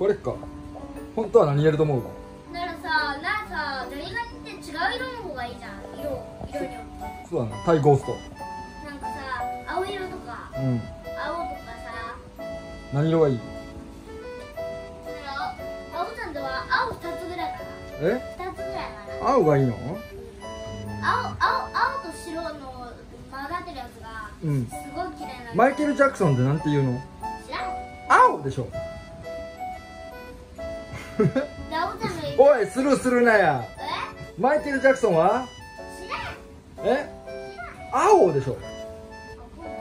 これか。本当は何入れると思うだからさなんか何がって違う色の方がいいじゃん。色色によって。そうだな。タイゴースト。なんかさ青色とかうん。青とかさ。何色がいい？青ちゃんとは青2つぐらいかえ？な2つぐらいかな。青がいいの？青青青と白の混ざってるやつがうん。すごい綺麗なマイケル・ジャクソンってなんて言うの？知らん。青でしょ おいスルーするなや。え？マイケル・ジャクソンは？え？青でしょ。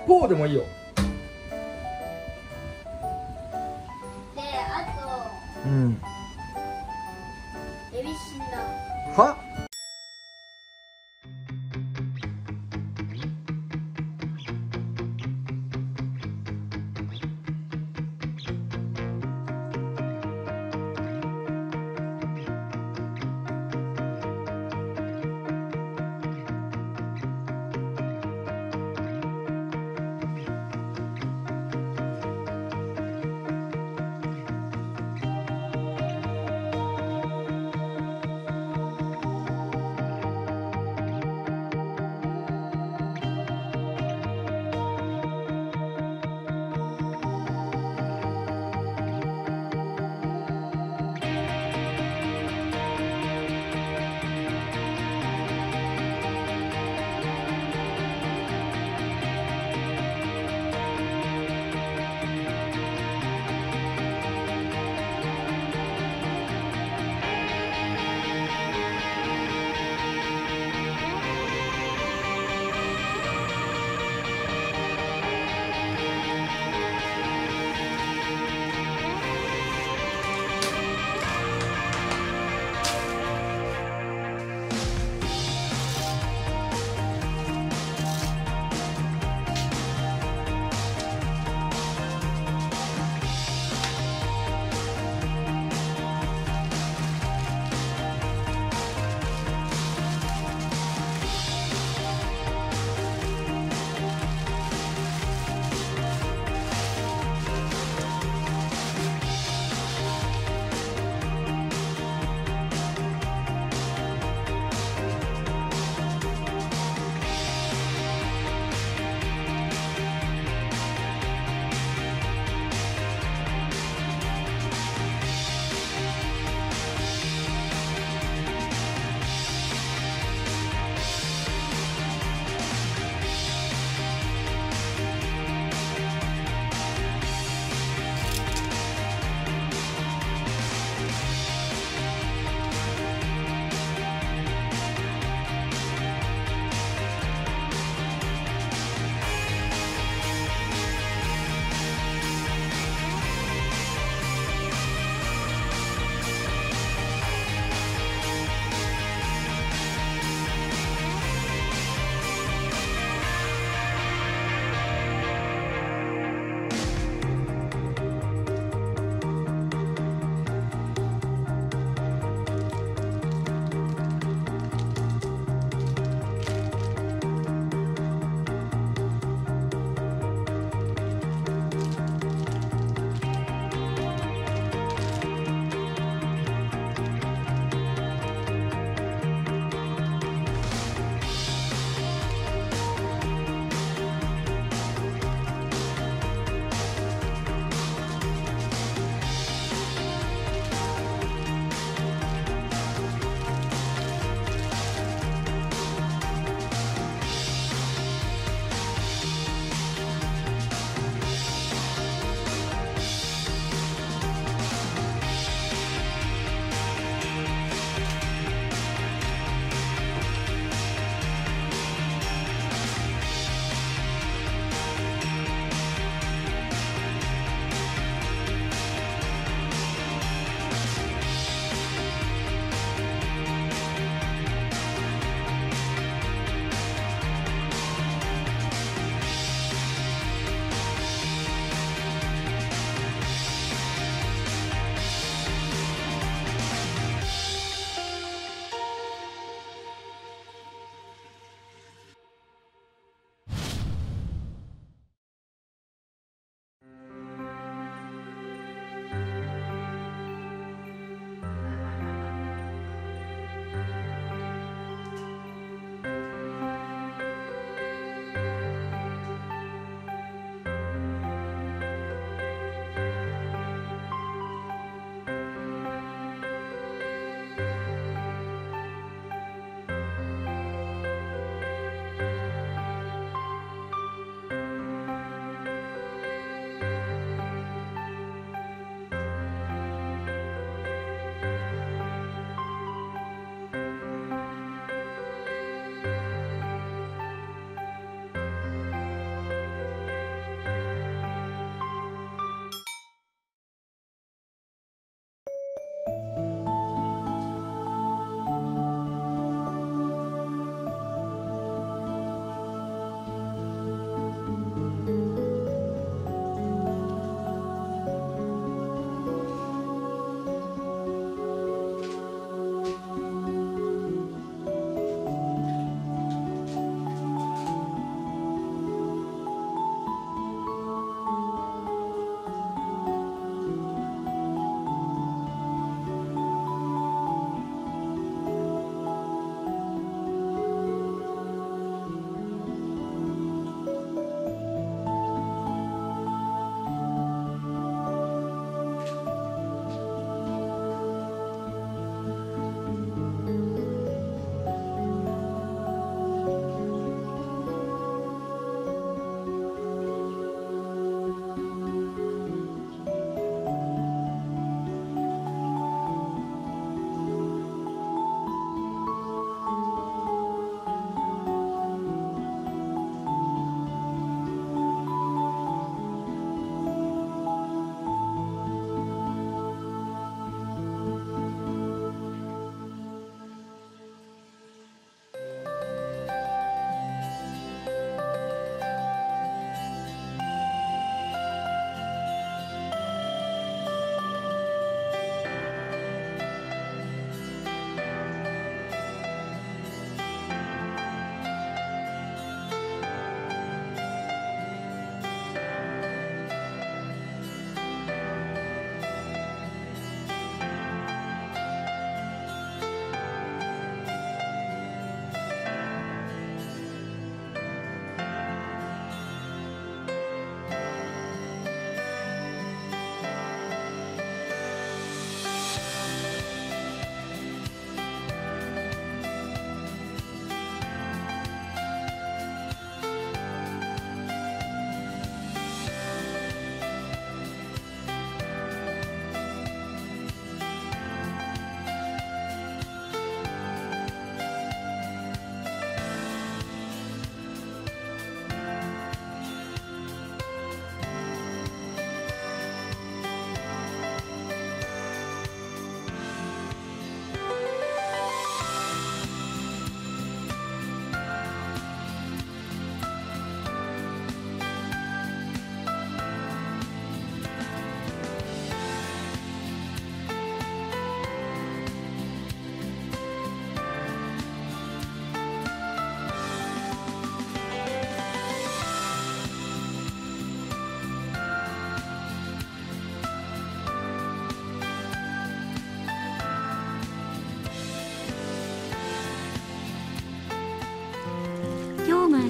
ポーでもいいよ。であうん。とエビシンだ。は？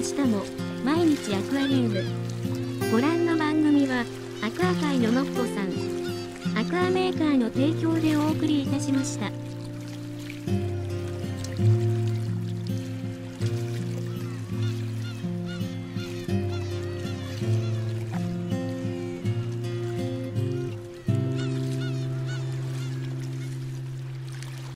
明日も毎日アクアリウム。ご覧の番組はアクア界ののっぽさん。アクアメーカーの提供でお送りいたしました。